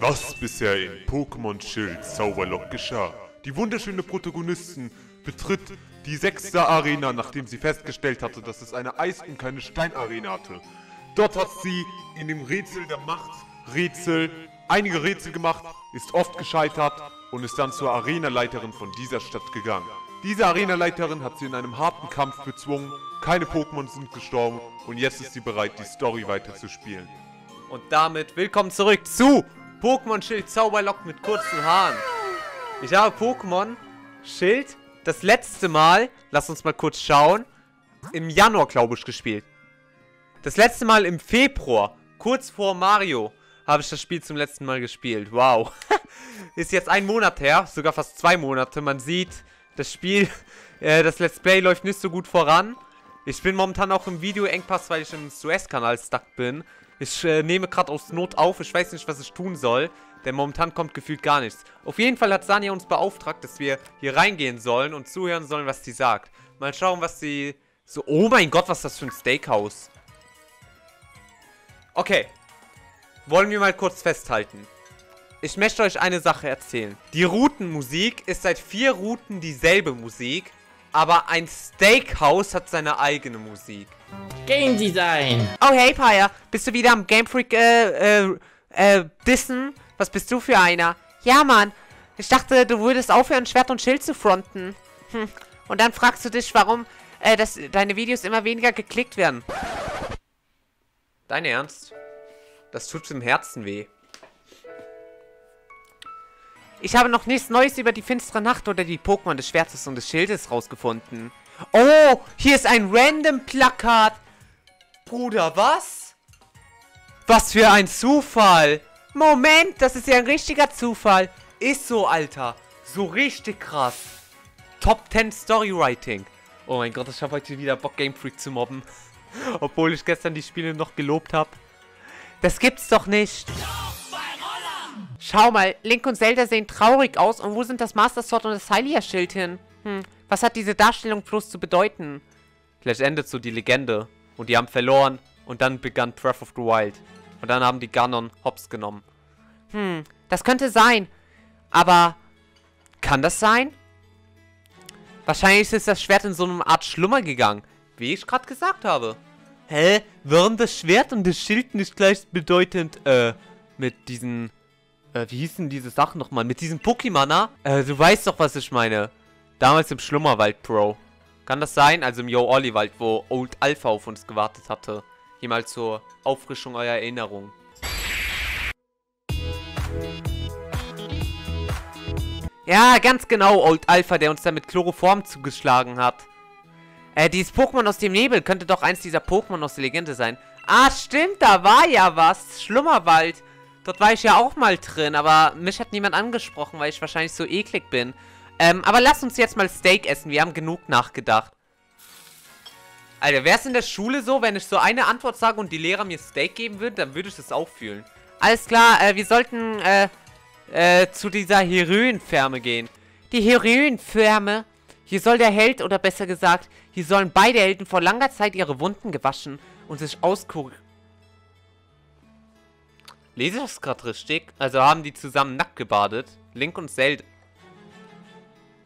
Was bisher in Pokémon Schild Zauberlock geschah. Die wunderschöne Protagonistin betritt die sechste Arena, nachdem sie festgestellt hatte, dass es eine Eis- und keine Steinarena hatte. Dort hat sie in dem Rätsel der Macht Rätsel einige Rätsel gemacht, ist oft gescheitert und ist dann zur Arenaleiterin von dieser Stadt gegangen. Diese Arenaleiterin hat sie in einem harten Kampf bezwungen, keine Pokémon sind gestorben und jetzt ist sie bereit, die Story weiterzuspielen. Und damit willkommen zurück zu Pokémon Schild Zauberlock mit kurzen Haaren. Ich habe Pokémon Schild das letzte Mal, lass uns mal kurz schauen, im Januar, glaube ich, gespielt. Das letzte Mal im Februar, kurz vor Mario, habe ich das Spiel zum letzten Mal gespielt. Wow. Ist jetzt ein Monat her, sogar fast zwei Monate. Man sieht, das Spiel, äh, das Let's Play läuft nicht so gut voran. Ich bin momentan auch im Video-Engpass, weil ich im Suez-Kanal stuck bin. Ich äh, nehme gerade aus Not auf. Ich weiß nicht, was ich tun soll. Denn momentan kommt gefühlt gar nichts. Auf jeden Fall hat Sanja uns beauftragt, dass wir hier reingehen sollen und zuhören sollen, was sie sagt. Mal schauen, was sie... So, oh mein Gott, was ist das für ein Steakhouse? Okay. Wollen wir mal kurz festhalten. Ich möchte euch eine Sache erzählen. Die Routenmusik ist seit vier Routen dieselbe Musik, aber ein Steakhouse hat seine eigene Musik. Game Design. Oh hey Paya, bist du wieder am Game Freak äh, äh, äh, dissen? Was bist du für einer? Ja Mann, ich dachte, du würdest aufhören, Schwert und Schild zu fronten. Hm. Und dann fragst du dich, warum äh, dass deine Videos immer weniger geklickt werden. Dein Ernst? Das tut im Herzen weh. Ich habe noch nichts Neues über die finstere Nacht oder die Pokémon des Schwertes und des Schildes rausgefunden. Oh, hier ist ein random Plakat. Bruder, was? Was für ein Zufall. Moment, das ist ja ein richtiger Zufall. Ist so, Alter. So richtig krass. Top 10 Storywriting. Oh mein Gott, ich habe heute wieder Bock, Game Freak zu mobben. Obwohl ich gestern die Spiele noch gelobt habe. Das gibt's doch nicht. Schau mal, Link und Zelda sehen traurig aus. Und wo sind das Master Sword und das Hylia-Schild hin? Hm, was hat diese Darstellung bloß zu bedeuten? Vielleicht endet so die Legende. Und die haben verloren. Und dann begann Breath of the Wild. Und dann haben die Ganon hops genommen. Hm, das könnte sein. Aber kann das sein? Wahrscheinlich ist das Schwert in so eine Art Schlummer gegangen. Wie ich gerade gesagt habe. Hä? Warum das Schwert und das Schild nicht gleichbedeutend, äh, mit diesen, äh, wie hießen diese Sachen nochmal? Mit diesen Pokémoner? Äh, du weißt doch, was ich meine. Damals im Schlummerwald, Bro. Kann das sein? Also im Yo-Olli-Wald, wo Old Alpha auf uns gewartet hatte. Hier mal zur Auffrischung eurer Erinnerung. Ja, ganz genau, Old Alpha, der uns da mit Chloroform zugeschlagen hat. Äh, dieses Pokémon aus dem Nebel könnte doch eins dieser Pokémon aus der Legende sein. Ah, stimmt, da war ja was. Schlummerwald. Dort war ich ja auch mal drin, aber mich hat niemand angesprochen, weil ich wahrscheinlich so eklig bin. Ähm, aber lass uns jetzt mal Steak essen. Wir haben genug nachgedacht. Alter, wäre es in der Schule so, wenn ich so eine Antwort sage und die Lehrer mir Steak geben würden, dann würde ich das auch fühlen. Alles klar, äh, wir sollten, äh, äh, zu dieser Heroinferme gehen. Die Heroinferme? Hier soll der Held, oder besser gesagt, hier sollen beide Helden vor langer Zeit ihre Wunden gewaschen und sich auskur... Lese ich das gerade richtig? Also haben die zusammen nackt gebadet? Link und Zelda.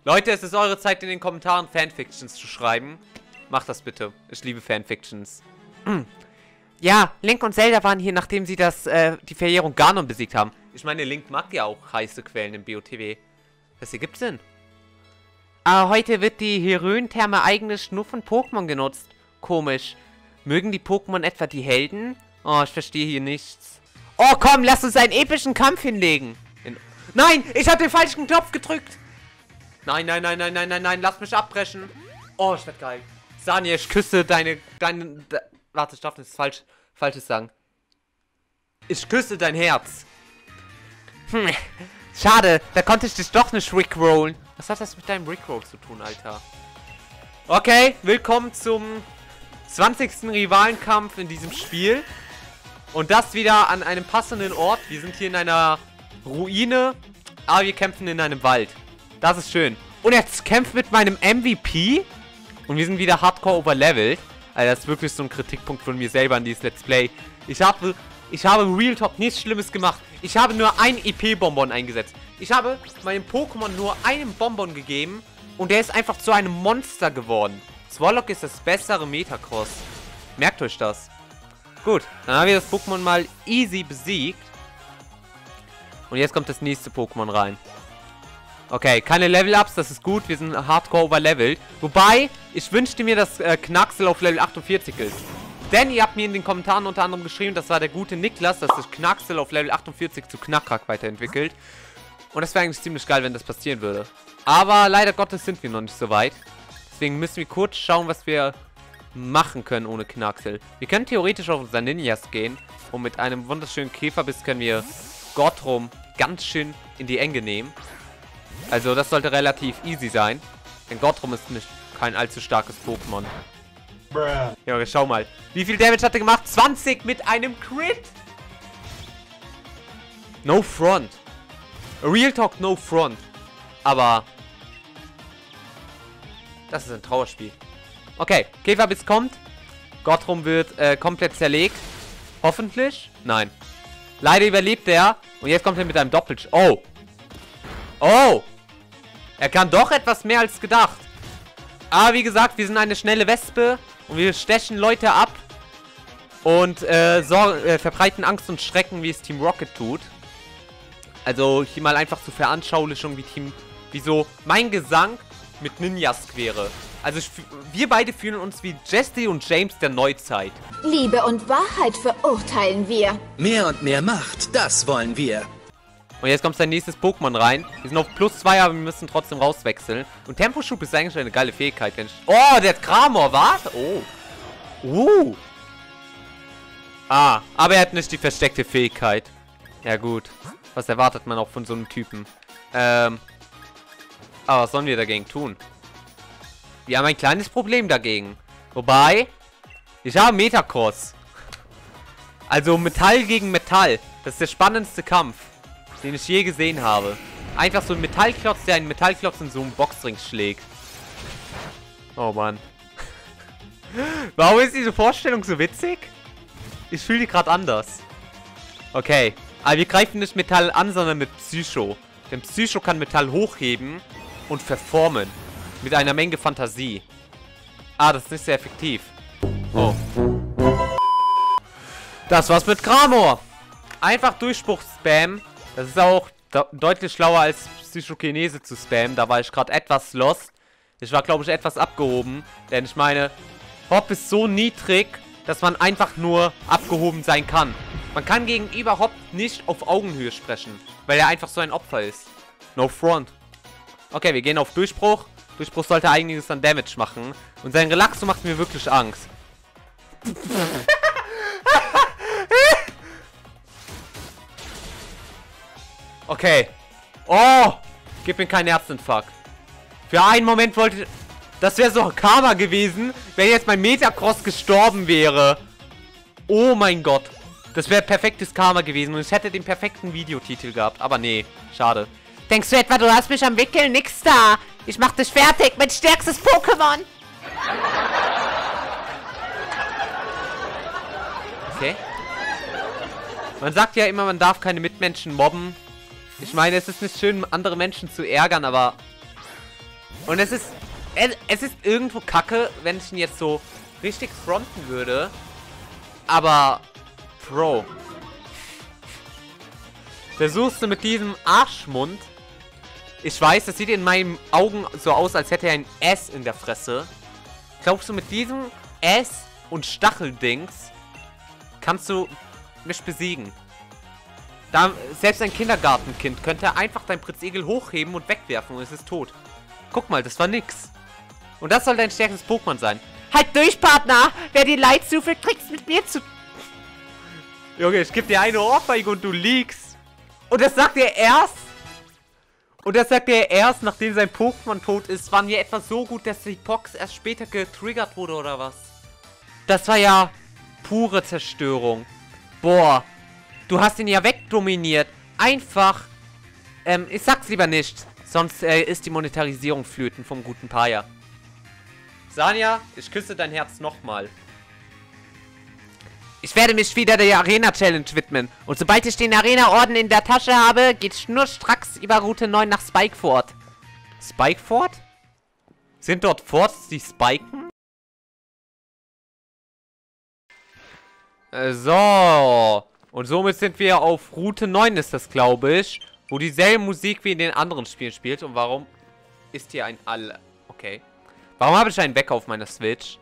Leute, es ist eure Zeit, in den Kommentaren Fanfictions zu schreiben. Macht das bitte. Ich liebe Fanfictions. Ja, Link und Zelda waren hier, nachdem sie das, äh, die Verjährung Ganon besiegt haben. Ich meine, Link mag ja auch heiße Quellen im BOTW. Was hier gibt's denn? Ah, heute wird die Heroentherme eigentlich nur von Pokémon genutzt. Komisch. Mögen die Pokémon etwa die Helden? Oh, ich verstehe hier nichts. Oh, komm, lass uns einen epischen Kampf hinlegen. In nein, ich habe den falschen Knopf gedrückt. Nein, nein, nein, nein, nein, nein, nein, lass mich abbrechen. Oh, ich werd geil. Sanja, ich küsse deine, deine, de, warte, ich darf das falsch, falsches sagen. Ich küsse dein Herz. Hm, schade, da konnte ich dich doch nicht rickrollen. Was hat das mit deinem Rickroll zu tun, Alter? Okay, willkommen zum 20. Rivalenkampf in diesem Spiel. Und das wieder an einem passenden Ort. Wir sind hier in einer Ruine, aber wir kämpfen in einem Wald. Das ist schön. Und jetzt kämpft mit meinem MVP. Und wir sind wieder hardcore overlevelt. Also das ist wirklich so ein Kritikpunkt von mir selber an dieses Let's Play. Ich habe, ich habe Real Talk nichts Schlimmes gemacht. Ich habe nur ein EP-Bonbon eingesetzt. Ich habe meinem Pokémon nur einen Bonbon gegeben und der ist einfach zu einem Monster geworden. Swallow ist das bessere Metacross. Merkt euch das. Gut, dann haben wir das Pokémon mal easy besiegt. Und jetzt kommt das nächste Pokémon rein. Okay, keine Level-Ups, das ist gut. Wir sind hardcore overlevelt. Wobei, ich wünschte mir, dass äh, Knaxel auf Level 48 ist. Denn ihr habt mir in den Kommentaren unter anderem geschrieben, das war der gute Niklas, dass sich Knaxel auf Level 48 zu Knackrack weiterentwickelt. Und das wäre eigentlich ziemlich geil, wenn das passieren würde. Aber leider Gottes sind wir noch nicht so weit. Deswegen müssen wir kurz schauen, was wir machen können ohne Knaxel. Wir können theoretisch auf unser Ninjas gehen. Und mit einem wunderschönen Käferbiss können wir Gottrum ganz schön in die Enge nehmen. Also das sollte relativ easy sein. Denn Gottrum ist nicht kein allzu starkes Pokémon. Junge, schau mal. Wie viel Damage hat er gemacht? 20 mit einem Crit. No front. Real Talk, no front. Aber... Das ist ein Trauerspiel. Okay, Käferbiss kommt. Gottrum wird äh, komplett zerlegt. Hoffentlich. Nein. Leider überlebt er. Und jetzt kommt er mit einem Doppelsch... Oh. Oh. Er kann doch etwas mehr als gedacht. Aber wie gesagt, wir sind eine schnelle Wespe. Und wir stechen Leute ab. Und äh, so, äh, verbreiten Angst und Schrecken, wie es Team Rocket tut. Also hier mal einfach zur Veranschaulichung, wie Team... Wie so mein Gesang mit Ninjas wäre. Also wir beide fühlen uns wie Jesse und James der Neuzeit. Liebe und Wahrheit verurteilen wir. Mehr und mehr Macht, das wollen wir. Und jetzt kommt sein nächstes Pokémon rein. Wir sind auf plus 2, aber wir müssen trotzdem rauswechseln. Und Temposchub ist eigentlich eine geile Fähigkeit. Wenn ich oh, der hat Kramor, was? Oh. Uh. Ah, aber er hat nicht die versteckte Fähigkeit. Ja gut. Was erwartet man auch von so einem Typen? Ähm. Aber was sollen wir dagegen tun? Wir haben ein kleines Problem dagegen. Wobei, ich habe Metacross. Also Metall gegen Metall. Das ist der spannendste Kampf, den ich je gesehen habe. Einfach so ein Metallklotz, der einen Metallklotz in so einen Boxring schlägt. Oh Mann. Warum ist diese Vorstellung so witzig? Ich fühle die gerade anders. Okay. Aber wir greifen nicht Metall an, sondern mit Psycho. Denn Psycho kann Metall hochheben und verformen. Mit einer Menge Fantasie. Ah, das ist nicht sehr effektiv. Oh. Das war's mit Gramor. Einfach Durchspruch-Spam. Das ist auch deutlich schlauer als Psychokinese zu spammen. Da war ich gerade etwas lost. Ich war, glaube ich, etwas abgehoben. Denn ich meine, Hop ist so niedrig, dass man einfach nur abgehoben sein kann. Man kann gegenüber Hop nicht auf Augenhöhe sprechen, weil er einfach so ein Opfer ist. No front. Okay, wir gehen auf Durchbruch. Durchbruch sollte einiges an Damage machen. Und sein Relaxo macht mir wirklich Angst. okay. Oh! Gib mir keinen Herzinfarkt. Für einen Moment wollte... Das wäre so Karma gewesen, wenn jetzt mein Metacross gestorben wäre. Oh mein Gott. Das wäre perfektes Karma gewesen und ich hätte den perfekten Videotitel gehabt. Aber nee, schade. Denkst du etwa, du hast mich am Wickeln? Nix da. Ich mach dich fertig mit stärkstes Pokémon. Okay. Man sagt ja immer, man darf keine Mitmenschen mobben. Ich meine, es ist nicht schön, andere Menschen zu ärgern, aber... Und es ist... Es ist irgendwo kacke, wenn ich ihn jetzt so richtig fronten würde. Aber... Bro. Versuchst du mit diesem Arschmund ich weiß, das sieht in meinen Augen so aus, als hätte er ein S in der Fresse. Glaubst du, mit diesem S und Stacheldings kannst du mich besiegen? Da, selbst ein Kindergartenkind könnte einfach dein Pritzegel hochheben und wegwerfen und es ist tot. Guck mal, das war nix. Und das soll dein stärkstes Pokémon sein. Halt durch, Partner! Wer die Leid zufügt, kriegst mit mir zu... Junge, ich geb dir eine Ohrfeige und du liegst. Und das sagt er erst, und das sagt er erst, nachdem sein Pokémon tot ist. Waren wir etwa so gut, dass die Pox erst später getriggert wurde, oder was? Das war ja pure Zerstörung. Boah. Du hast ihn ja wegdominiert. Einfach. Ähm, ich sag's lieber nicht. Sonst äh, ist die Monetarisierung flöten vom guten Paya. Sanja, ich küsse dein Herz nochmal. Ich werde mich wieder der Arena-Challenge widmen. Und sobald ich den Arena-Orden in der Tasche habe, geht's schnurstracks über Route 9 nach Spikeford. Spikeford? Sind dort Forts, die spiken? Äh, so. Und somit sind wir auf Route 9 ist das, glaube ich. Wo dieselbe Musik wie in den anderen Spielen spielt. Und warum ist hier ein All... Okay. Warum habe ich einen Wecker auf meiner Switch?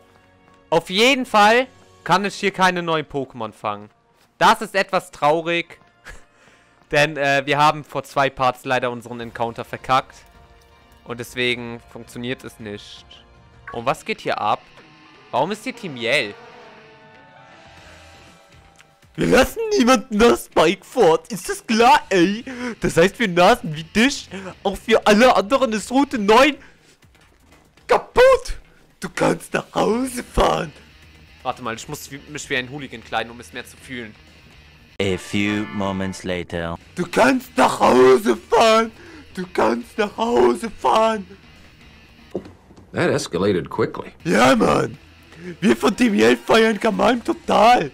Auf jeden Fall kann ich hier keine neuen Pokémon fangen. Das ist etwas traurig. Denn äh, wir haben vor zwei Parts leider unseren Encounter verkackt. Und deswegen funktioniert es nicht. Und was geht hier ab? Warum ist hier Team Yell? Wir lassen niemanden nach Spike fort. Ist das klar, ey? Das heißt, wir Nasen wie dich. Auch für alle anderen ist Route 9 kaputt. Du kannst nach Hause fahren. Warte mal, ich muss mich wie ein Hooligan kleiden, um es mehr zu fühlen. A few moments later. Du kannst nach Hause fahren. Du kannst nach Hause fahren. That escalated quickly. Ja, Mann. Wir von Team Yell feiern Kamalm total.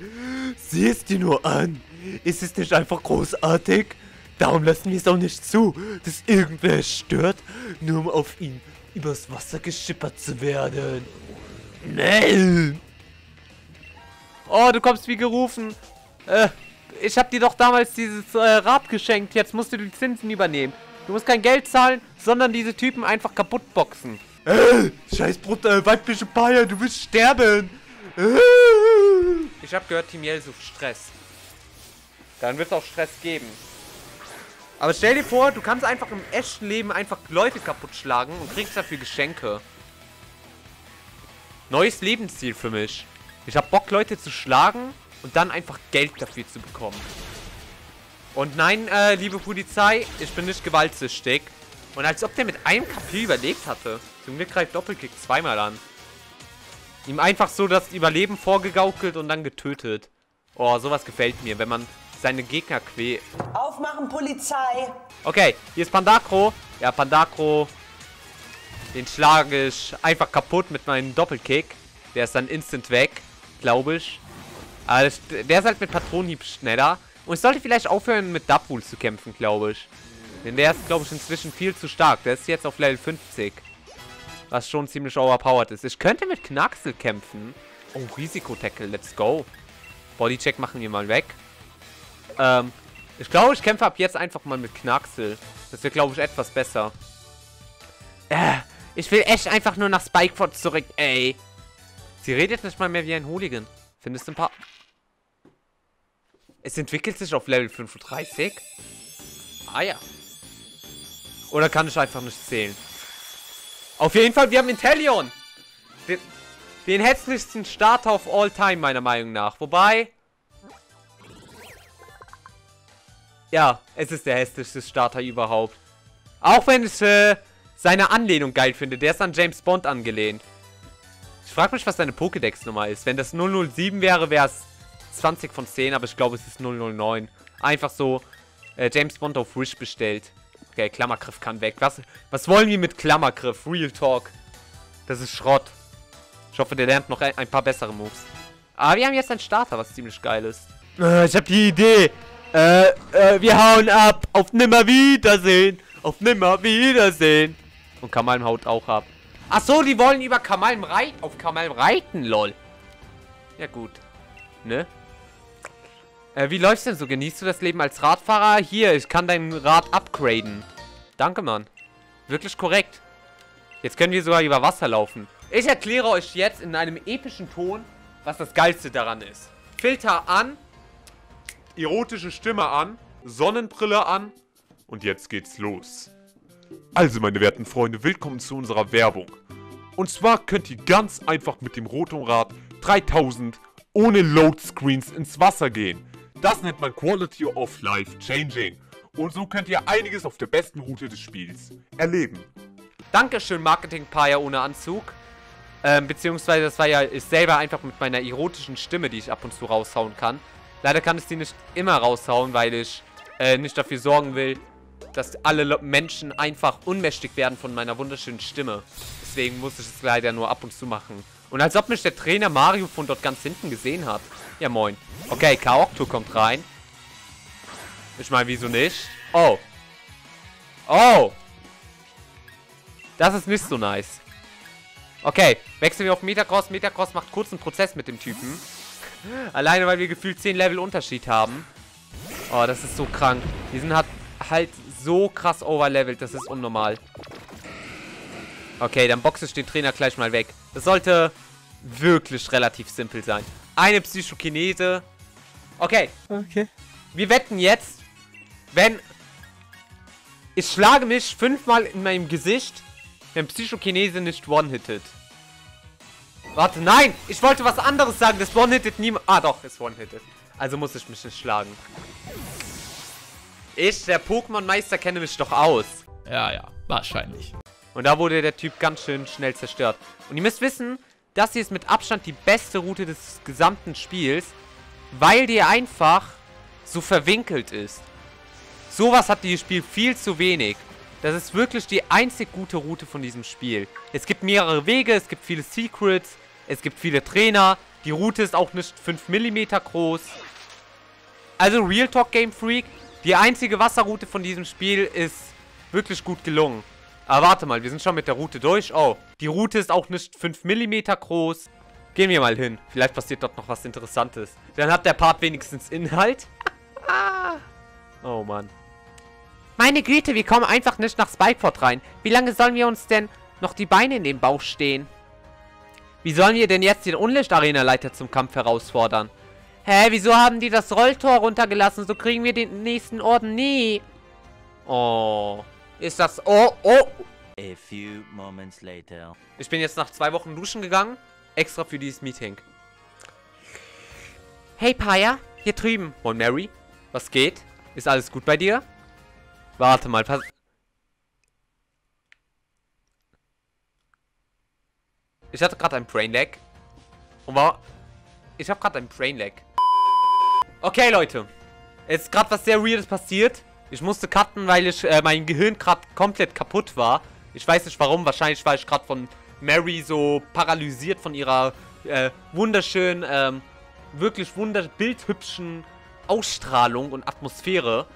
Sieh es dir nur an. Ist es nicht einfach großartig? Darum lassen wir es auch nicht zu, dass irgendwer es stört, nur um auf ihn übers Wasser geschippert zu werden. Nein! Oh, du kommst wie gerufen. Äh, ich hab dir doch damals dieses äh, Rad geschenkt. Jetzt musst du die Zinsen übernehmen. Du musst kein Geld zahlen, sondern diese Typen einfach kaputt boxen. Äh, scheiß Brut, äh, weibliche Paya, du wirst sterben. Äh. Ich hab gehört, Team Yell sucht Stress. Dann wird es auch Stress geben. Aber stell dir vor, du kannst einfach im echten Leben einfach Leute kaputt schlagen und kriegst dafür Geschenke. Neues Lebensziel für mich. Ich hab Bock, Leute zu schlagen und dann einfach Geld dafür zu bekommen. Und nein, äh, liebe Polizei, ich bin nicht gewaltsüchtig. Und als ob der mit einem KP überlebt hatte. Zum Glück greift Doppelkick zweimal an. Ihm einfach so das Überleben vorgegaukelt und dann getötet. Oh, sowas gefällt mir, wenn man seine Gegner quält. Aufmachen, Polizei! Okay, hier ist Pandakro. Ja, Pandakro. Den schlage ich einfach kaputt mit meinem Doppelkick. Der ist dann instant weg, glaube ich. Aber der ist halt mit Patronenhieb schneller. Und ich sollte vielleicht aufhören, mit Dubwool zu kämpfen, glaube ich. Denn der ist, glaube ich, inzwischen viel zu stark. Der ist jetzt auf Level 50. Was schon ziemlich overpowered ist. Ich könnte mit Knaxel kämpfen. Oh, Risiko-Tackle. Let's go. Bodycheck machen wir mal weg. Ähm, ich glaube, ich kämpfe ab jetzt einfach mal mit Knaxel. Das wird, glaube ich, etwas besser. Äh, ich will echt einfach nur nach Spikeford zurück, ey. Sie redet nicht mal mehr wie ein Hooligan. Findest du ein paar... Es entwickelt sich auf Level 35? Ah ja. Oder kann ich einfach nicht zählen? Auf jeden Fall, wir haben Intellion. Den, den hässlichsten Starter of all time, meiner Meinung nach. Wobei... Ja, es ist der hässlichste Starter überhaupt. Auch wenn ich äh, seine Anlehnung geil finde. Der ist an James Bond angelehnt. Ich frage mich, was seine Pokédex-Nummer ist. Wenn das 007 wäre, wäre es 20 von 10, aber ich glaube, es ist 009. Einfach so äh, James Bond auf Wish bestellt. Okay, Klammergriff kann weg. Was, was wollen wir mit Klammergriff? Real Talk. Das ist Schrott. Ich hoffe, der lernt noch ein, ein paar bessere Moves. Aber wir haben jetzt einen Starter, was ziemlich geil ist. Äh, ich habe die Idee. Äh, äh, wir hauen ab. Auf Nimmerwiedersehen. Auf Nimmerwiedersehen. Und Kamalm haut auch ab. Ach so, die wollen über Kamalm reiten. Auf Kamalm reiten, lol. Ja, gut. Ne? Äh, wie läuft's denn so? Genießt du das Leben als Radfahrer? Hier, ich kann dein Rad upgraden. Danke, Mann. Wirklich korrekt. Jetzt können wir sogar über Wasser laufen. Ich erkläre euch jetzt in einem epischen Ton, was das Geilste daran ist. Filter an. Erotische Stimme an. Sonnenbrille an. Und jetzt geht's los. Also, meine werten Freunde, willkommen zu unserer Werbung. Und zwar könnt ihr ganz einfach mit dem Rotomrad 3000 ohne Loadscreens ins Wasser gehen. Das nennt man Quality of Life Changing. Und so könnt ihr einiges auf der besten Route des Spiels erleben. Dankeschön, Marketing-Paya ohne Anzug. Ähm, beziehungsweise das war ja ich selber einfach mit meiner erotischen Stimme, die ich ab und zu raushauen kann. Leider kann ich die nicht immer raushauen, weil ich äh, nicht dafür sorgen will, dass alle Menschen einfach unmächtig werden von meiner wunderschönen Stimme. Deswegen muss ich es leider nur ab und zu machen. Und als ob mich der Trainer Mario von dort ganz hinten gesehen hat. Ja, moin. Okay, Kaokto kommt rein. Ich meine, wieso nicht? Oh. Oh. Das ist nicht so nice. Okay, wechseln wir auf Metacross. Metacross macht kurzen Prozess mit dem Typen. Alleine, weil wir gefühlt 10 Level Unterschied haben. Oh, das ist so krank. Die sind halt, halt so krass overlevelt. Das ist unnormal. Okay, dann boxe ich den Trainer gleich mal weg. Das sollte wirklich relativ simpel sein. Eine Psychokinese. Okay. Okay. Wir wetten jetzt, wenn ich schlage mich fünfmal in meinem Gesicht, wenn Psychokinese nicht one-hittet. Warte, nein! Ich wollte was anderes sagen. Das one-hittet niemand. Ah, doch, es one-hittet. Also muss ich mich nicht schlagen. Ich, der Pokémon-Meister, kenne mich doch aus. Ja, ja, wahrscheinlich. Und da wurde der Typ ganz schön schnell zerstört. Und ihr müsst wissen, das hier ist mit Abstand die beste Route des gesamten Spiels, weil die einfach so verwinkelt ist. Sowas hat dieses Spiel viel zu wenig. Das ist wirklich die einzig gute Route von diesem Spiel. Es gibt mehrere Wege, es gibt viele Secrets, es gibt viele Trainer. Die Route ist auch nicht 5 mm groß. Also Real Talk Game Freak, die einzige Wasserroute von diesem Spiel ist wirklich gut gelungen. Aber warte mal, wir sind schon mit der Route durch. Oh, die Route ist auch nicht 5 mm groß. Gehen wir mal hin. Vielleicht passiert dort noch was Interessantes. Dann hat der Part wenigstens Inhalt. oh Mann. Meine Güte, wir kommen einfach nicht nach Spikeport rein. Wie lange sollen wir uns denn noch die Beine in den Bauch stehen? Wie sollen wir denn jetzt den Unlicht-Arena-Leiter zum Kampf herausfordern? Hä, wieso haben die das Rolltor runtergelassen? So kriegen wir den nächsten Orden nie. Oh. Ist das... Oh, oh. A few moments later. Ich bin jetzt nach zwei Wochen duschen gegangen. Extra für dieses Meeting. Hey, Paya. Hier drüben. Moin, Mary. Was geht? Ist alles gut bei dir? Warte mal, pass... Ich hatte gerade ein Brain Lag. Und war... Ich habe gerade ein Brain Lag. Okay, Leute. Es ist gerade was sehr Weirdes passiert. Ich musste cutten, weil ich, äh, mein Gehirn gerade komplett kaputt war. Ich weiß nicht warum. Wahrscheinlich war ich gerade von Mary so paralysiert von ihrer äh, wunderschönen, ähm, wirklich wunderbildhübschen Ausstrahlung und Atmosphäre.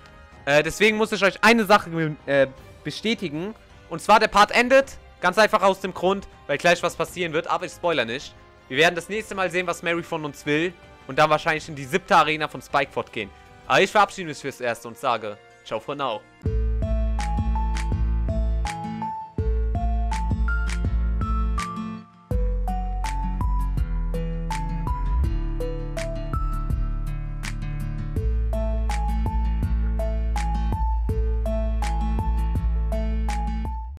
Äh, deswegen muss ich euch eine Sache äh, bestätigen. Und zwar, der Part endet. Ganz einfach aus dem Grund, weil gleich was passieren wird. Aber ich spoiler nicht. Wir werden das nächste Mal sehen, was Mary von uns will. Und dann wahrscheinlich in die siebte Arena von Spikeford gehen. Aber ich verabschiede mich fürs Erste und sage, ciao for now.